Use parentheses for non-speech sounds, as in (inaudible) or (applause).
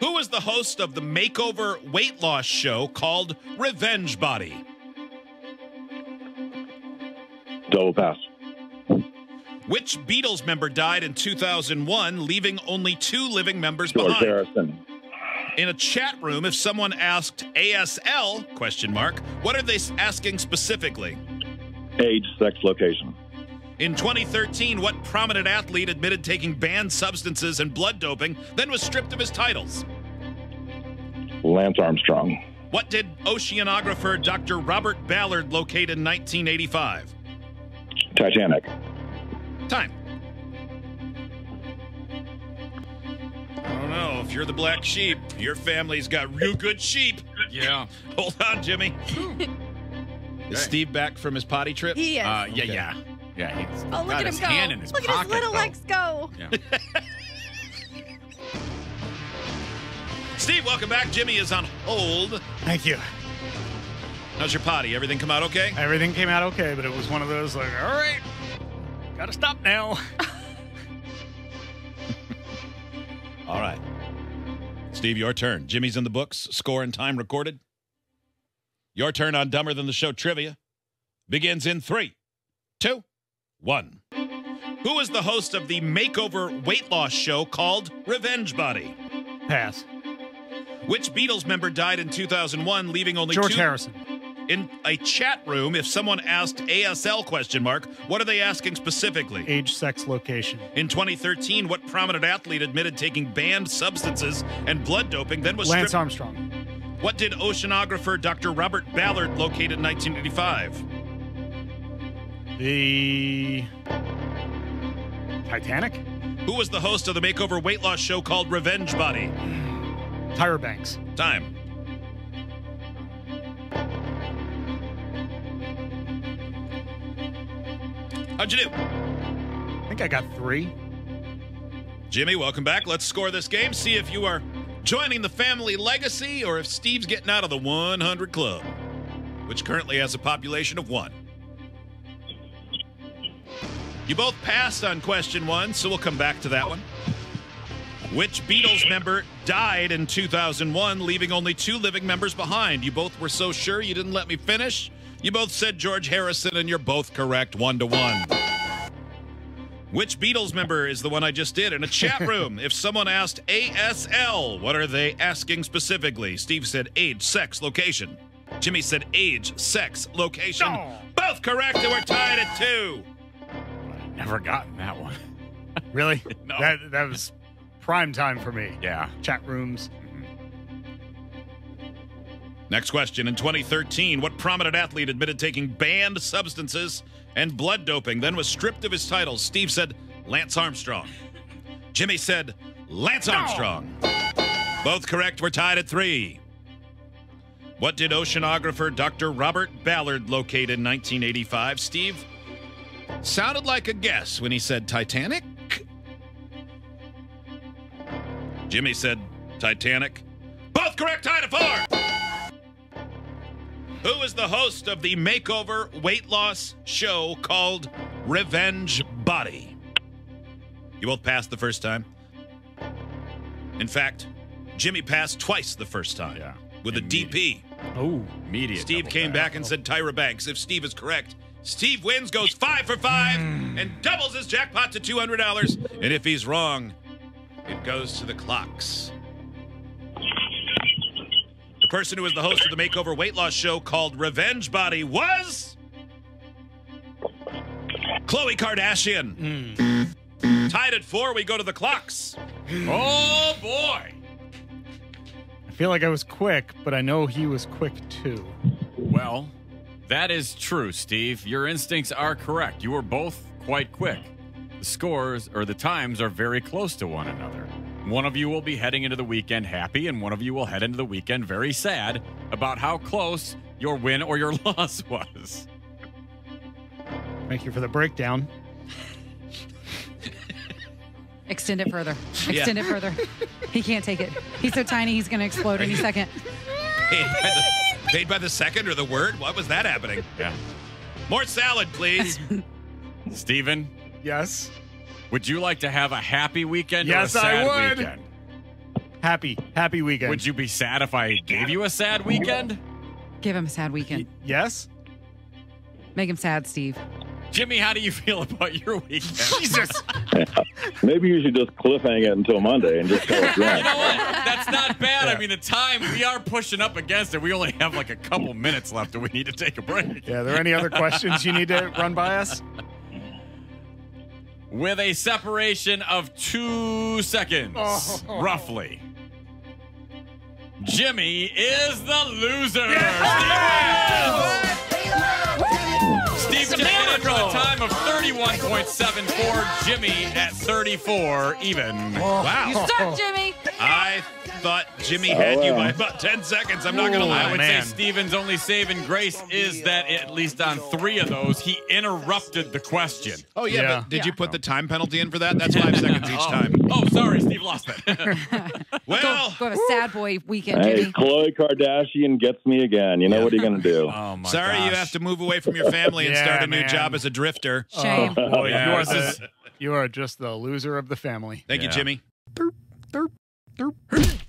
Who was the host of the makeover weight loss show called Revenge Body? Double pass. Which Beatles member died in 2001, leaving only two living members George behind? Harrison. In a chat room, if someone asked ASL question mark, what are they asking specifically? Age, sex, location. In 2013, what prominent athlete admitted taking banned substances and blood doping, then was stripped of his titles? Lance Armstrong. What did oceanographer Dr. Robert Ballard locate in 1985? Titanic. Time. I don't know. If you're the black sheep, your family's got real good sheep. Yeah. (laughs) Hold on, Jimmy. Is Steve back from his potty trip? He is. Uh, yeah, Okay. yeah. Yeah, he's oh, look got at his him go. hand in his look pocket. at his little though. legs go. Yeah. (laughs) Steve, welcome back. Jimmy is on hold. Thank you. How's your potty? Everything come out okay? Everything came out okay, but it was one of those like, all right, gotta stop now. (laughs) (laughs) All right. Steve, your turn. Jimmy's in the books. Score and time recorded. Your turn on Dumber Than the Show trivia begins in three, two, one. Who is the host of the makeover weight loss show called Revenge Body? Pass. Which Beatles member died in 2001, leaving only George two? Harrison. In a chat room, if someone asked ASL question mark, what are they asking specifically? Age, sex, location. In 2013, what prominent athlete admitted taking banned substances and blood doping, then was Lance stripped? Armstrong. What did oceanographer Dr. Robert Ballard locate in 1985? The Titanic. Who was the host of the makeover weight loss show called Revenge Body? Tyra Banks. Time. How'd you do? I think I got three. Jimmy, welcome back. Let's score this game. See if you are joining the family legacy or if Steve's getting out of the 100 club, which currently has a population of one. You both passed on question one, so we'll come back to that one. Which Beatles member died in 2001, leaving only two living members behind? You both were so sure you didn't let me finish. You both said George Harrison, and you're both correct, one to one. Which Beatles member is the one I just did in a chat (laughs) room? if someone asked ASL, what are they asking specifically? Steve said age, sex, location. Jimmy said age, sex, location. Both correct, and we're tied at two. i Never gotten that one. (laughs) Really? No. That that was prime time for me. Yeah. Chat rooms. Mm-hmm. Next question. In 2013, what prominent athlete admitted taking banned substances and blood doping, then was stripped of his titles? Steve said Lance Armstrong. (laughs) Jimmy said Lance Armstrong. Both correct. We're tied at three. What did oceanographer Dr. Robert Ballard locate in 1985? Steve sounded like a guess when he said Titanic. Jimmy said Titanic. Both correct. Tied at four. Who is the host of the makeover weight loss show called Revenge Body? You both passed the first time. In fact, Jimmy passed twice the first time. Yeah. With a DP. Oh, media. Steve came back and said Tyra Banks. If Steve is correct, Steve wins, goes five for five, and doubles his jackpot to $200. And if he's wrong, it goes to the clocks. The person who was the host of the makeover weight loss show called Revenge Body was Khloe Kardashian. Hmm. Tied at four, we go to the clocks. Oh boy. I feel like I was quick, but I know he was quick too. Well, that is true, Steve. Your instincts are correct. You were both quite quick. The scores or the times are very close to one another. One of you will be heading into the weekend happy, and one of you will head into the weekend very sad about how close your win or your (laughs) loss was. Thank you for the breakdown. Extend it further. Yeah. Extend it further. He can't take it. He's so tiny, he's going to explode any second. Paid by, the, paid by the second or the word? What was that happening? Yeah. More salad, please. (laughs) Steven, Yes. would you like to have a happy weekend Yes, or a I sad would. weekend? Happy, happy weekend. Would you be sad if I gave you a sad weekend? Give him a sad weekend. yes. Make him sad, Steve. Jimmy, how do you feel about your weekend? (laughs) Jesus. (laughs) Maybe you should just cliffhang it until Monday and just tell us You know what? That's not bad. I mean, the time we are pushing up against it. We only have like a couple minutes left, and we need to take a break. Yeah. Are there any other questions you need to run by us? With a separation of two seconds, Oh. roughly. Jimmy is the loser. Steve, Steve checking in for the time of 31.74. Jimmy at 34 even. Wow. You suck, Jimmy. I thought Jimmy had Oh, you by about 10 seconds. I'm not going to lie. Oh, I lie. would man. say Steven's only saving grace is that at least on three of those, he interrupted the question. Oh, yeah, Yeah. but did Yeah. you put the time penalty in for that? That's five (laughs) seconds each Oh. time. Oh, sorry, Steve lost it. (laughs) (laughs) Well, Go have a sad boy weekend, Hey, Jimmy. Khloe Kardashian gets me again. You know what are you going to do? oh my sorry you have to move away from your family and Yeah, start a new man. job as a drifter. Oh, Shame. Oh, boy, Yeah, you, are the, you are just the loser of the family. Thank you, Jimmy. Derp.